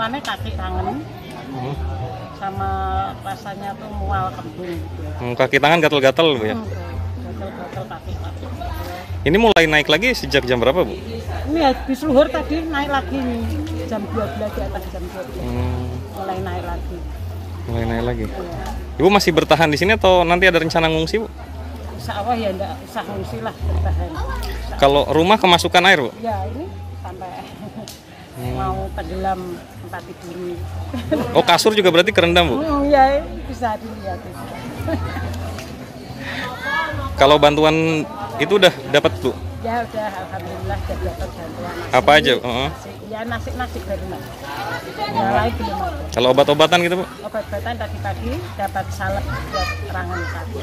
mulannya kaki tangan hmm. sama rasanya tuh mual kembung hmm, kaki tangan gatel-gatel bu ya hmm, gatel-gatel kaki, tangan ini mulai naik lagi sejak jam berapa bu? ini habis luhur tadi naik lagi nih jam 12 di atas jam 12 hmm. mulai naik lagi mulai naik lagi ya. ibu masih bertahan di sini atau nanti ada rencana ngungsi bu? Insya Allah ya enggak usah ngungsi lah bertahan. Kalau rumah kemasukan air, Bu? Ya, ini sampai mau tenggelam tempat tidur ini. Oh kasur juga berarti kerendam Bu? Hmm, ya bisa dilihat. Kalau bantuan itu udah dapat Bu? Ya udah alhamdulillah sudah dapat bantuan. nasi. Apa aja? Heeh. Nasi- Ya nasi nasi dari mana? Ya lain belum ada. Kalau obat-obatan gitu Bu? Obat-obatan tadi pagi dapat salep buat serangan kaki.